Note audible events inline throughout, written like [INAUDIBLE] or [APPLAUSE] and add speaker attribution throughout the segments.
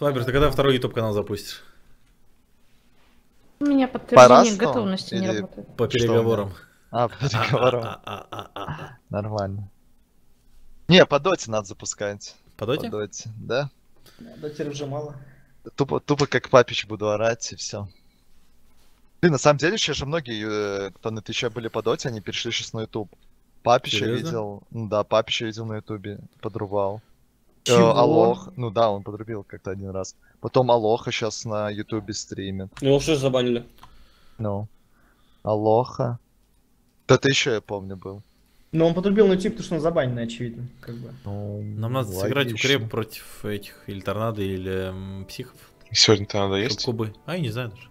Speaker 1: Флабер, ты когда второй YouTube канал запустишь?
Speaker 2: У меня подтверждение
Speaker 3: По-разному
Speaker 2: готовности не работает.
Speaker 1: По переговорам.
Speaker 3: А, по переговорам.
Speaker 1: А-а-а-а-а.
Speaker 3: Нормально. Не, по доте надо запускать.
Speaker 1: По
Speaker 3: По
Speaker 1: доте?
Speaker 3: доте, да?
Speaker 4: Дотеров же мало.
Speaker 3: Тупо, тупо как папич буду орать и все. Блин, на самом деле сейчас же многие, э, кто на еще были по доте, они перешли сейчас на YouTube. Папича
Speaker 1: Серьезно?
Speaker 3: видел, ну да, Папича видел на ютубе, подрубал. Э,
Speaker 4: Чего?
Speaker 3: Алох, ну да, он подрубил как-то один раз. Потом Алоха сейчас на ютубе стримит.
Speaker 5: Ну, ж забанили?
Speaker 3: Ну. Алоха. Это еще я помню был.
Speaker 4: Но он подрубил на YouTube, потому что он забаненный, очевидно. Как бы.
Speaker 3: Ну,
Speaker 1: Нам надо сыграть в
Speaker 3: логично.
Speaker 1: креп против этих или торнадо, или м, психов.
Speaker 6: Сегодня-то надо есть?
Speaker 1: кубы. А, я не знаю даже.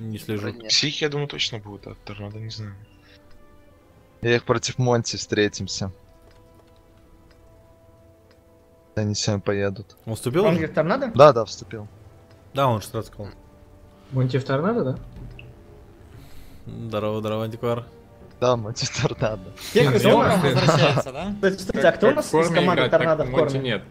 Speaker 1: Не, не слежу.
Speaker 6: Психи, я думаю, точно будут, а торнадо не знаю.
Speaker 3: Я их против Монти встретимся. Они сегодня поедут.
Speaker 1: Он вступил?
Speaker 4: Он
Speaker 1: уже?
Speaker 4: говорит, торнадо?
Speaker 3: Да, да, вступил.
Speaker 1: Да, он же сразу сказал.
Speaker 7: Монти в торнадо, да?
Speaker 1: Здорово, здорово, антиквар.
Speaker 3: Да, Монти торнадо.
Speaker 4: Кстати, кто у нас-
Speaker 8: возвращается, да?
Speaker 4: Кстати, а кто у нас из команды торнадо в корме?
Speaker 7: нет.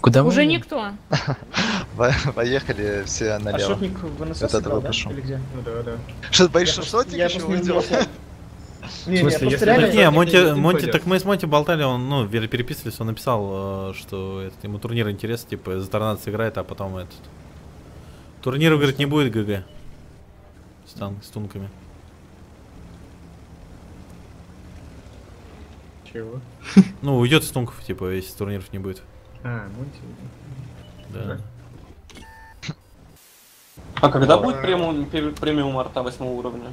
Speaker 9: Куда
Speaker 2: Уже никто. [LAUGHS]
Speaker 3: По- Поехали все
Speaker 4: А
Speaker 3: налево.
Speaker 4: шотник в НСС
Speaker 3: это выпишу.
Speaker 4: Или где?
Speaker 7: Ну да, да.
Speaker 3: Что, боишься, шотник
Speaker 4: я
Speaker 3: еще уйдет?
Speaker 4: Не, не,
Speaker 7: смысле, если
Speaker 4: реально...
Speaker 1: Так не, Монти, Монти, так мы с Монти болтали, он, ну, переписывались, он написал, э, что это, ему турнир интересен, типа, за торнадо сыграет, а потом этот. Турнира, говорит, не будет ГГ. С, тан- с тунками.
Speaker 7: Чего?
Speaker 1: Ну, уйдет с тунков, типа, если турниров не будет.
Speaker 7: А, Монти.
Speaker 1: Да.
Speaker 5: А когда будет премиум, премиум арта 8 уровня?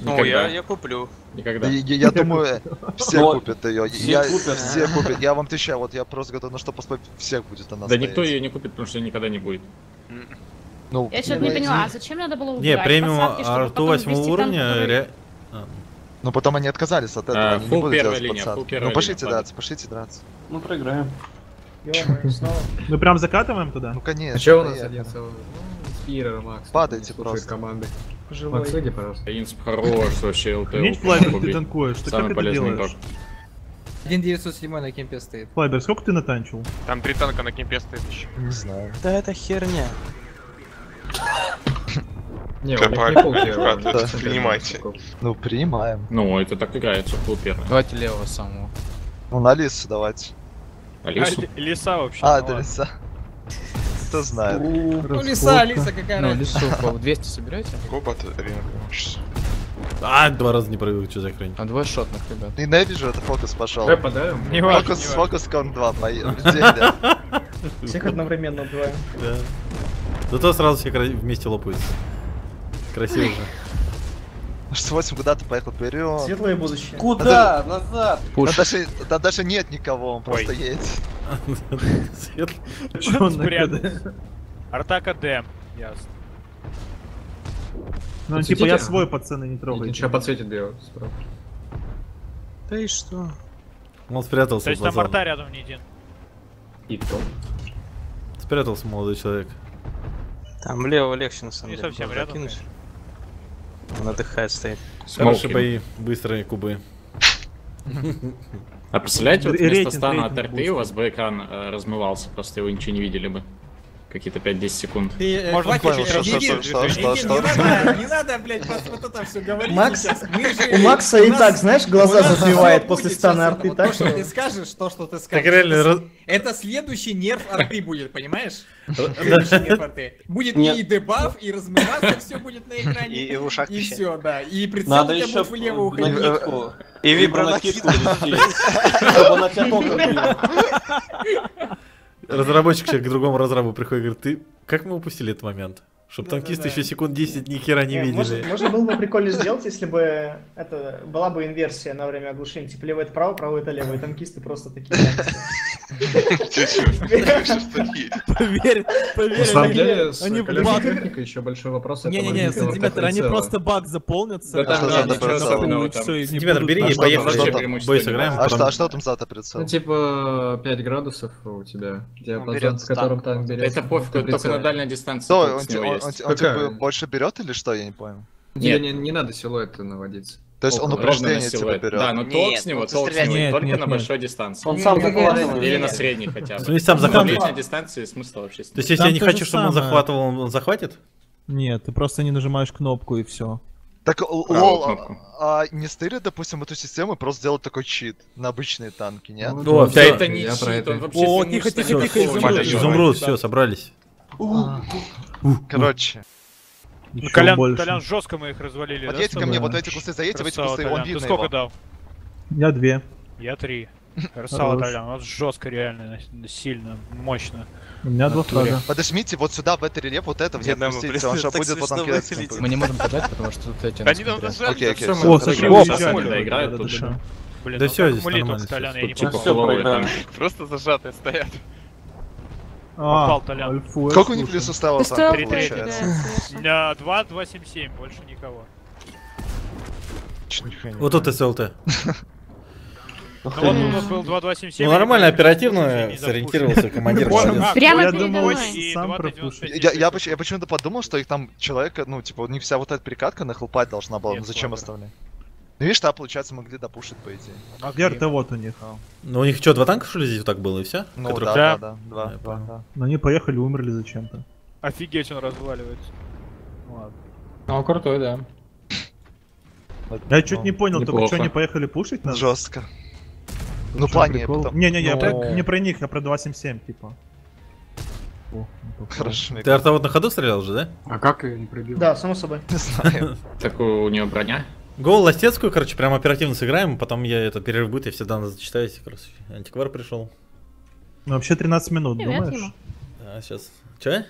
Speaker 8: Ну, я, я куплю.
Speaker 7: Никогда.
Speaker 3: Я, я- я [LAUGHS] думаю, все
Speaker 5: Ну,
Speaker 3: купят ее.
Speaker 5: все
Speaker 3: Я,
Speaker 5: купят.
Speaker 3: все купят. Я вам отвечаю, вот я просто готов на что поспорить, всех будет она
Speaker 7: Да
Speaker 3: стоять.
Speaker 7: никто ее не купит, потому что никогда не будет.
Speaker 3: Ну,
Speaker 2: Я что-то не поняла, а зачем надо было
Speaker 1: Не,
Speaker 2: убирать
Speaker 1: премиум
Speaker 2: посадки, чтобы
Speaker 1: арту
Speaker 2: потом
Speaker 1: 8
Speaker 2: ввести танк,
Speaker 1: уровня, ре- а,
Speaker 3: ну потом они отказались от этого,
Speaker 7: А,
Speaker 3: они не будут делать
Speaker 7: линия,
Speaker 3: Ну пошлите
Speaker 7: линия,
Speaker 3: драться, пошлите драться.
Speaker 5: Мы проиграем.
Speaker 10: Мы прям закатываем туда?
Speaker 3: Ну конечно.
Speaker 7: А что у нас один целый? Спирер, Макс.
Speaker 3: Падайте просто.
Speaker 7: команды.
Speaker 4: Пожилой.
Speaker 7: Макс, выйди, пожалуйста.
Speaker 10: Инсп хорош, вообще ЛТ. Нет, Флайбер, ты танкуешь. Ты
Speaker 7: Самый
Speaker 10: как это делаешь?
Speaker 7: игрок.
Speaker 8: 1907 на кемпе стоит.
Speaker 10: Флайбер, сколько ты натанчил?
Speaker 11: Там три танка на кемпе стоит еще.
Speaker 3: Не знаю.
Speaker 8: Да это херня.
Speaker 7: Не,
Speaker 6: принимайте.
Speaker 3: Ну принимаем.
Speaker 7: Ну, это так играется, фул первый.
Speaker 8: Давайте левого самого.
Speaker 3: Ну на лису давайте.
Speaker 7: Алису?
Speaker 11: Лиса вообще.
Speaker 3: А,
Speaker 11: ну
Speaker 3: это лиса. Кто знает.
Speaker 8: Ну, лиса, Алиса, какая
Speaker 9: Ну, по 200 собираете?
Speaker 6: Арена, конечно.
Speaker 1: А, два раза не пробил, что за хрень.
Speaker 9: А двое шотных, ребят.
Speaker 3: И я вижу, это фокус пошел.
Speaker 7: Давай подарим.
Speaker 11: Не
Speaker 3: Фокус,
Speaker 11: не важно.
Speaker 3: фокус кон 2, поехали. [LAUGHS]
Speaker 4: Всех одновременно убиваем.
Speaker 1: Да. Зато сразу все вместе лопаются. Красиво же.
Speaker 3: 8 куда-то поехал вперед.
Speaker 4: Светлое будущее.
Speaker 5: Куда? Назад!
Speaker 3: Там даже, там даже нет никого, он просто
Speaker 11: Ой.
Speaker 3: едет.
Speaker 1: Свет.
Speaker 10: Он. КД?
Speaker 11: Артака Д. Ясно.
Speaker 10: Ну,
Speaker 7: Подсветите?
Speaker 10: типа, я свой, пацаны, не
Speaker 7: И
Speaker 10: трогайте.
Speaker 7: Ничего подсветит бело справа.
Speaker 8: Да и что?
Speaker 1: Он спрятался
Speaker 11: То есть там арта рядом не один.
Speaker 7: И то.
Speaker 1: Спрятался молодой человек.
Speaker 8: Там лево легче, на самом
Speaker 11: Не
Speaker 8: деле.
Speaker 11: совсем
Speaker 8: было
Speaker 11: рядом,
Speaker 8: закинуть. Он отдыхает, стоит.
Speaker 1: Хорошие бои, быстрые кубы.
Speaker 7: А представляете, вот вместо стана от РТ у вас бы экран э, размывался, просто его ничего не видели бы. Какие-то 5-10 секунд.
Speaker 8: Ты, э,
Speaker 11: Можно
Speaker 8: хватит,
Speaker 3: понял, что-
Speaker 8: не-
Speaker 3: что-
Speaker 8: не-
Speaker 3: что- что-
Speaker 8: не-
Speaker 3: что-
Speaker 8: не-
Speaker 3: что-
Speaker 8: Не надо, не надо, блядь, просто вот это все говорить
Speaker 4: Макс-
Speaker 8: же-
Speaker 4: У Макса и так, знаешь, глаза
Speaker 8: всё
Speaker 4: после стана арты,
Speaker 8: Вот
Speaker 4: так
Speaker 8: то, что ты скажешь, то, что ты
Speaker 1: Так
Speaker 8: скажешь.
Speaker 1: реально,
Speaker 8: это, следующий нерв арты будет, понимаешь? Будет и дебаф, и размываться все будет на экране. [LAUGHS]
Speaker 12: И- в ушах
Speaker 8: И все, да. И прицел
Speaker 5: Надо
Speaker 8: у тебя влево уходить.
Speaker 5: накидку.
Speaker 12: И
Speaker 5: Вибронакидку чтобы она тебя. [LAUGHS]
Speaker 1: Разработчик сейчас к другому разрабу приходит и говорит, ты как мы упустили этот момент? Чтоб танкисты
Speaker 4: Да-да-да.
Speaker 1: еще секунд 10 ни хера не
Speaker 4: Не, можно,
Speaker 1: видели.
Speaker 4: можно было бы прикольно сделать, если бы это была бы инверсия на время оглушения. Типа левый это право, правый это левый. Танкисты просто такие.
Speaker 12: Поверь, поверь,
Speaker 7: На самом
Speaker 12: они-
Speaker 7: деле, с техникой еще большой вопрос.
Speaker 12: Не-не-не, сантиметр, они просто баг заполнятся.
Speaker 1: Сантиметр бери
Speaker 3: А
Speaker 1: и
Speaker 3: что
Speaker 1: поехали. Бой сыграем.
Speaker 3: А что, а что там за это прицел?
Speaker 7: Ну, типа, 5 градусов у тебя. Диапазон, в котором
Speaker 12: танк.
Speaker 7: берет. Это пофиг, это только на дальней дистанции.
Speaker 3: Он,
Speaker 7: с
Speaker 3: он
Speaker 7: Какая?
Speaker 3: типа больше берет или что, я не понял.
Speaker 7: Не, не надо силуэт наводиться.
Speaker 3: То есть он
Speaker 7: на
Speaker 3: упреждение типа берет.
Speaker 7: Да, но толк с него, толк с него, только на большой дистанции.
Speaker 5: Он сам
Speaker 4: Не,
Speaker 5: захватывает.
Speaker 7: Или на средней хотя бы.
Speaker 1: Ну, если сам
Speaker 7: На
Speaker 1: захватывает.
Speaker 7: ближней дистанции смысла вообще
Speaker 1: То есть, если я не хочу, чтобы он захватывал, он захватит?
Speaker 12: Нет, ты просто не нажимаешь кнопку и все.
Speaker 3: Так, лол, а, а не стырит, допустим, эту систему и просто сделать такой чит на обычные танки, нет?
Speaker 1: О,
Speaker 7: Да
Speaker 1: всё.
Speaker 7: это не
Speaker 9: Я про
Speaker 7: чит,
Speaker 9: это.
Speaker 7: он вообще
Speaker 12: О, тихо, тихо, тихо, изумруд,
Speaker 1: все, собрались.
Speaker 3: Короче,
Speaker 11: Ну,
Speaker 10: Еще
Speaker 11: Колян,
Speaker 10: больше.
Speaker 11: Колян, жестко мы их развалили,
Speaker 3: вот
Speaker 11: да,
Speaker 3: ко мне, вот эти кусты заедьте, в эти
Speaker 11: Красава,
Speaker 3: кусты,
Speaker 11: Толян.
Speaker 3: он
Speaker 11: Ты
Speaker 3: видно
Speaker 11: сколько
Speaker 3: его.
Speaker 11: дал?
Speaker 10: Я две.
Speaker 11: Я три. [LAUGHS] Красава. Толян, у нас жестко реально, сильно, мощно.
Speaker 10: У меня два фрага.
Speaker 3: Подожмите вот сюда, в этот рельеф, вот это мне
Speaker 13: Нет,
Speaker 3: отпустите, он сейчас будет потом
Speaker 13: смешно
Speaker 3: кидать.
Speaker 13: выглядит.
Speaker 9: Мы не можем подать, потому что тут эти
Speaker 13: Они
Speaker 9: смотрят.
Speaker 13: нажали.
Speaker 3: Окей, окей,
Speaker 10: О,
Speaker 7: доиграют
Speaker 10: Да,
Speaker 7: тут.
Speaker 11: Блин,
Speaker 1: Да
Speaker 11: ну как
Speaker 1: здесь нормально.
Speaker 13: Просто зажатые стоят.
Speaker 10: А,
Speaker 11: Попал,
Speaker 3: Сколько у них стало
Speaker 2: Ты
Speaker 3: там, получается?
Speaker 11: На 2, 2, 7, 7, больше никого.
Speaker 1: Вот тут. СЛТ. [LAUGHS]
Speaker 11: Ну вот у нас был 2, 2, 7, 7.
Speaker 1: Ну нормально, оперативно сориентировался командир.
Speaker 2: Прямо
Speaker 10: Я
Speaker 2: передо
Speaker 10: думал,
Speaker 2: мной.
Speaker 11: и
Speaker 10: сам
Speaker 11: 2,
Speaker 10: пропустит.
Speaker 11: 95.
Speaker 3: Я, я, поч- я почему-то подумал, что их там человека, ну, типа, у них вся вот эта перекатка на хелпать должна была, ну зачем оставлять? Ну видишь, там, получается, могли допушить, по идее.
Speaker 11: Могли.
Speaker 10: Герта вот у них.
Speaker 1: Ну у них что, два танка что ли здесь вот так было и все?
Speaker 3: Ну
Speaker 11: Да.
Speaker 3: да, да, да, два,
Speaker 1: Я
Speaker 3: два, да.
Speaker 10: Но они поехали, умерли зачем-то.
Speaker 11: Офигеть, он разваливается. Ладно.
Speaker 7: Ну, крутой, да.
Speaker 10: Я чуть не понял, только
Speaker 7: неплохо.
Speaker 10: что они поехали пушить нас?
Speaker 3: Жестко. Ну, плане потом.
Speaker 10: Не-не-не, я
Speaker 3: Ну.
Speaker 10: про- не про них, я про 277, типа. О, ну.
Speaker 3: Хорошо,
Speaker 1: Ты арта вот на ходу стрелял уже, да?
Speaker 7: А как ее не пробил?
Speaker 4: Да, само собой.
Speaker 3: не [LAUGHS] знаю.
Speaker 7: Так у нее броня?
Speaker 1: Гол Ластецкую, короче, прям оперативно сыграем, потом я этот перерыв будет, я всегда зачитаю, если, короче, антиквар пришел.
Speaker 10: Ну, вообще 13 минут,
Speaker 2: Привет
Speaker 10: думаешь?
Speaker 2: ему.
Speaker 1: А, сейчас. Че?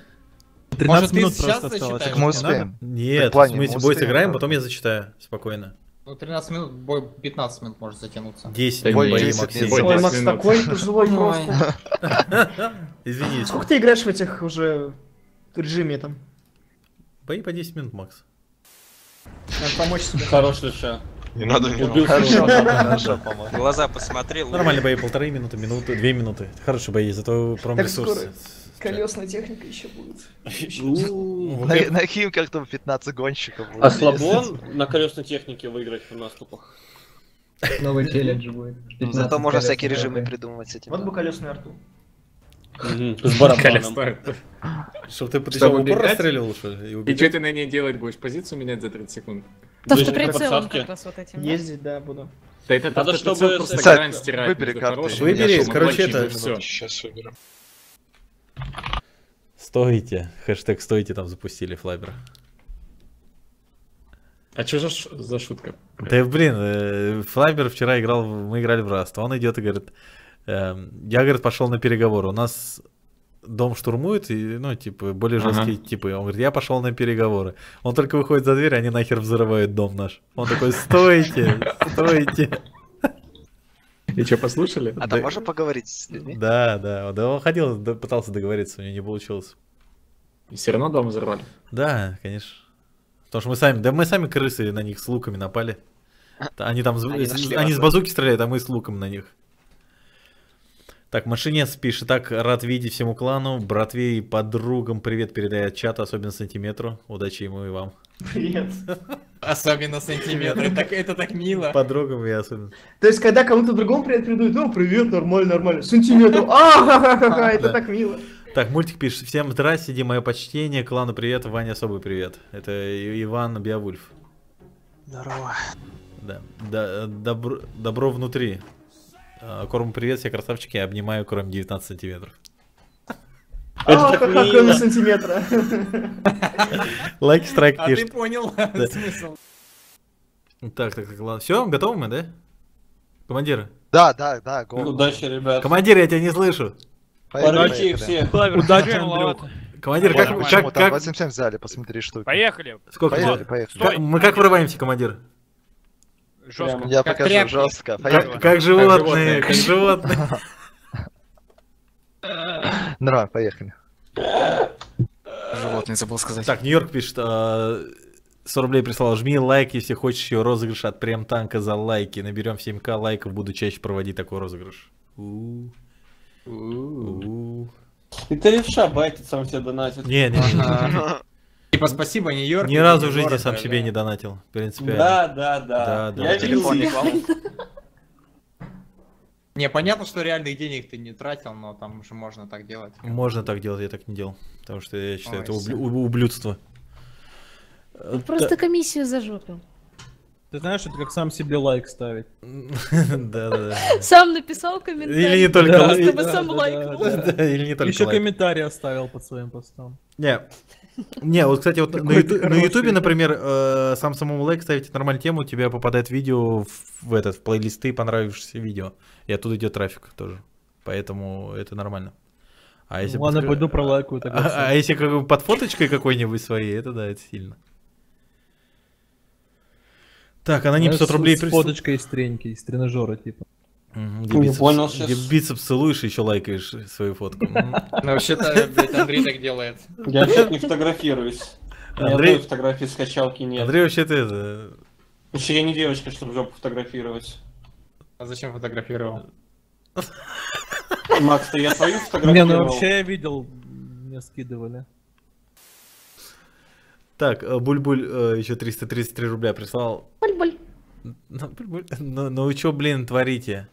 Speaker 10: 13
Speaker 8: Может, ты
Speaker 10: минут просто осталось.
Speaker 8: зачитаешь?
Speaker 3: Мы успеем.
Speaker 1: Нет,
Speaker 3: плане,
Speaker 1: смысле,
Speaker 3: мы
Speaker 1: бой сыграем,
Speaker 3: да.
Speaker 1: потом я зачитаю, спокойно.
Speaker 8: Ну, 13 минут, бой 15 минут может затянуться.
Speaker 1: 10
Speaker 7: Да
Speaker 3: Бой
Speaker 1: бои,
Speaker 3: 10
Speaker 1: Максим.
Speaker 3: минут.
Speaker 7: Ой,
Speaker 4: Ой,
Speaker 7: 10
Speaker 4: Макс,
Speaker 7: минут.
Speaker 4: такой пожилой просто. [LAUGHS]
Speaker 1: Извини.
Speaker 4: Сколько ты играешь в этих уже режиме там?
Speaker 1: Бои по 10 минут, Макс.
Speaker 4: Надо помочь себе.
Speaker 5: Хорош лиша.
Speaker 6: Не надо мне.
Speaker 5: Убил
Speaker 3: Хорошо, хорошо, помог.
Speaker 13: Глаза посмотрел.
Speaker 1: Нормальные бои, полторы минуты, минуты, две минуты. Хорошие бои, зато промресурс.
Speaker 4: скоро Колесная техника еще будет.
Speaker 3: На, Химках там 15 гонщиков будет
Speaker 5: А
Speaker 3: ездить.
Speaker 5: слабо на колесной технике выиграть в наступах?
Speaker 14: Новый челлендж будет.
Speaker 13: Зато можно всякие режимы придумывать с этим.
Speaker 4: Вот бы колесную арту.
Speaker 5: С барабаном.
Speaker 1: Чтобы ты в упор расстреливал, что ли? И
Speaker 7: что ты на ней делать будешь? Позицию менять за 30 секунд?
Speaker 5: Ближе
Speaker 2: что прицелом как раз вот этим. да?
Speaker 4: Ездить, да, буду.
Speaker 7: Да это
Speaker 5: Надо, чтобы
Speaker 7: просто
Speaker 5: с-
Speaker 7: грань
Speaker 3: Кстати,
Speaker 7: стирает
Speaker 3: выбери
Speaker 7: хорошим
Speaker 1: Выбери, короче, это-.
Speaker 6: Сейчас выберем.
Speaker 1: Стойте. Хэштег стойте там запустили, Флайбер.
Speaker 7: А что за, ш- за шутка?
Speaker 1: Да блин, э, Флайбер вчера играл, в- мы играли в Раст, он идет и говорит, я, говорит, пошел на переговоры, у нас дом штурмуют, и, ну, типа, более
Speaker 7: Ага.
Speaker 1: жесткие типы. Он говорит, я пошел на переговоры. Он только выходит за дверь, они нахер взрывают дом наш. Он такой, стойте, стойте. [LAUGHS]
Speaker 7: И что, послушали?
Speaker 13: А там можно поговорить с людьми?
Speaker 1: Да, да, да, он ходил, пытался договориться, у него не получилось.
Speaker 7: И все равно дом взорвали.
Speaker 1: Да, конечно. Потому что мы сами, да мы сами крысы на них с луками напали. Они там,
Speaker 13: Они
Speaker 1: они с базуки стреляют, а мы с луком на них. Так, машинец пишет, так, рад видеть всему клану, братве и подругам привет передай от чата, особенно сантиметру. Удачи ему и вам.
Speaker 4: Привет. [LAUGHS]
Speaker 8: Особенно сантиметры. Так, это так мило.
Speaker 1: Подругам и особенно.
Speaker 4: То есть, когда кому-то другому привет передают, ну, привет, нормально, нормально, сантиметр, а это так мило.
Speaker 1: Так, мультик пишет, всем здрасте, Ди, мое почтение, клану привет, Ваня особый привет. Это Иван Биовульф.
Speaker 13: Здорово.
Speaker 1: Да, да добро, добро внутри. А, Корм, привет, все красавчики, обнимаю, кроме 19 сантиметров.
Speaker 4: А, ха-ха, кроме сантиметра.
Speaker 1: Лайк, страйк
Speaker 8: А ты понял [LAUGHS] смысл?
Speaker 1: Так, так, так, ладно. Все, готовы мы, да? Командир.
Speaker 3: Да, да, да, го.
Speaker 5: Удачи, ребят.
Speaker 1: Командир, я тебя не слышу.
Speaker 5: Все.
Speaker 11: Удачи, Андрюх.
Speaker 1: Командир, как, как,
Speaker 3: Там
Speaker 1: как,
Speaker 3: 27 взяли, посмотри штуки.
Speaker 11: Поехали.
Speaker 1: сколько?
Speaker 3: Поехали, поехали.
Speaker 1: Как- мы как врываемся, командир?
Speaker 11: Жестко.
Speaker 3: Я
Speaker 8: Как
Speaker 3: покажу,
Speaker 8: тряпки.
Speaker 3: жестко.
Speaker 1: Как,
Speaker 3: Поехали.
Speaker 1: как животные,
Speaker 7: животные.
Speaker 1: как животные.
Speaker 3: Нормально, поехали.
Speaker 9: Животный забыл сказать.
Speaker 1: Так, Нью-Йорк пишет, а, 100 рублей прислал. Жми лайк, если хочешь еще розыгрыш от прем танка за лайки. Наберем 7к лайков, буду чаще проводить такой розыгрыш. У. У.
Speaker 5: И ты левша байтит, сам тебе донатит.
Speaker 1: Не, не, не.
Speaker 8: Типа спасибо, Нью-Йорк.
Speaker 1: Ни разу в жизни сам себе не донатил. В принципе.
Speaker 5: Да, да, да.
Speaker 1: Да, да.
Speaker 5: Я
Speaker 13: Телефон.
Speaker 8: Не, понятно, что реальных денег ты не тратил, но там уже можно так делать.
Speaker 1: Можно так делать, я так не делал. Потому что я считаю,
Speaker 8: Ой,
Speaker 1: это ублю- ублюдство.
Speaker 2: Просто комиссию зажопил.
Speaker 12: Ты знаешь, это как сам себе лайк ставить. [LAUGHS]
Speaker 1: Да, да, да.
Speaker 2: Сам написал комментарий.
Speaker 1: Или не только
Speaker 2: просто
Speaker 1: лайк.
Speaker 2: бы сам лайкнул.
Speaker 1: Или не только
Speaker 12: Еще комментарий оставил под своим постом.
Speaker 1: Не. Не, вот, кстати, вот на на Ютубе, например, э, сам самому лайк ставить это нормальная тема, у тебя попадает видео в, в этот в плейлисты понравившихся видео, и оттуда идет трафик тоже. Поэтому это нормально. А если
Speaker 12: Ладно,
Speaker 1: под-
Speaker 12: пойду пролайкаю тогда. [LAUGHS]
Speaker 1: А, а если как бы под фоточкой какой-нибудь своей, это да, это сильно. Так, аноним
Speaker 12: Знаешь,
Speaker 1: 500 рублей
Speaker 12: с, с фоточкой из треники, из тренажера, типа.
Speaker 5: Не
Speaker 1: где бицепс-
Speaker 5: понял
Speaker 1: где
Speaker 5: щас.
Speaker 1: бицепс целуешь, еще лайкаешь свою фотку. [LAUGHS]
Speaker 8: Ну, вообще-то, блядь, Андрей так делает.
Speaker 5: Я вообще не фотографируюсь.
Speaker 1: Андрей-
Speaker 5: одной фотографии скачалки нет.
Speaker 1: Андрей вообще-то это...
Speaker 5: Потому что я не девочка, чтобы жопу фотографировать.
Speaker 8: А зачем фотографировал?
Speaker 5: Макс, ты я свою
Speaker 12: Не,
Speaker 5: фотографировал?
Speaker 12: ну вообще я видел, мне скидывали.
Speaker 1: Так, э, Буль-Буль э, еще 333 рубля прислал.
Speaker 2: Буль-буль.
Speaker 1: Ну, ну, ну вы что, блин, творите?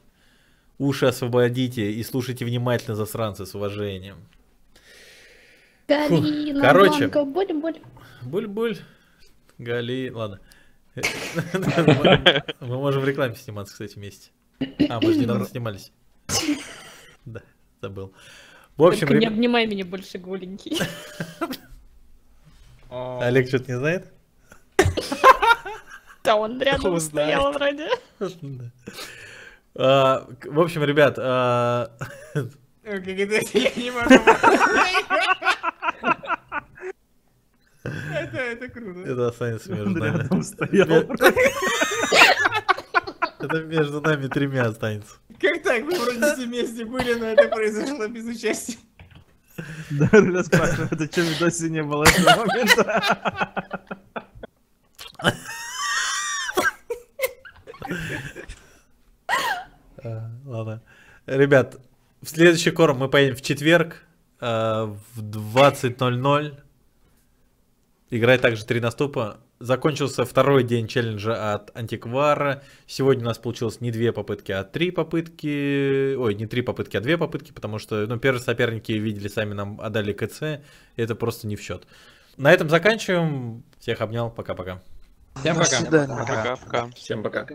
Speaker 1: Уши освободите и слушайте внимательно, засранцы, с уважением.
Speaker 2: Галина,
Speaker 1: короче.
Speaker 2: Буль-буль.
Speaker 1: Буль-буль. Гали, ладно. Мы можем в рекламе сниматься, кстати, вместе. А, мы же недавно снимались. Да, забыл. В общем,
Speaker 2: Только не обнимай меня больше, голенький. [LAUGHS]
Speaker 1: Олег что-то не знает? [COUGHS]
Speaker 2: Да, он рядом стоял вроде.
Speaker 1: А, В общем, ребят, а,
Speaker 8: я не могу. Это, это круто.
Speaker 1: это останется между нами.
Speaker 12: стоял.
Speaker 1: Это между нами тремя останется.
Speaker 8: Как так? Мы вроде все вместе были, но это произошло без участия.
Speaker 12: Да, Руля спрашивает, что в видосе не было этого момента?
Speaker 1: А, Ладно. Ребят, в следующий корм мы поедем в четверг а, в 20.00. Играть также три наступа. Закончился второй день челленджа от Антиквара. Сегодня у нас получилось не две попытки, а три попытки. Ой, не три попытки, а две попытки, потому что ну, первые соперники видели сами нам отдали КЦ. и Это просто не в счет. На этом заканчиваем. Всех обнял. Пока-пока.
Speaker 8: Всем
Speaker 13: До
Speaker 8: пока.
Speaker 13: свидания.
Speaker 6: Пока-пока.
Speaker 7: Всем пока.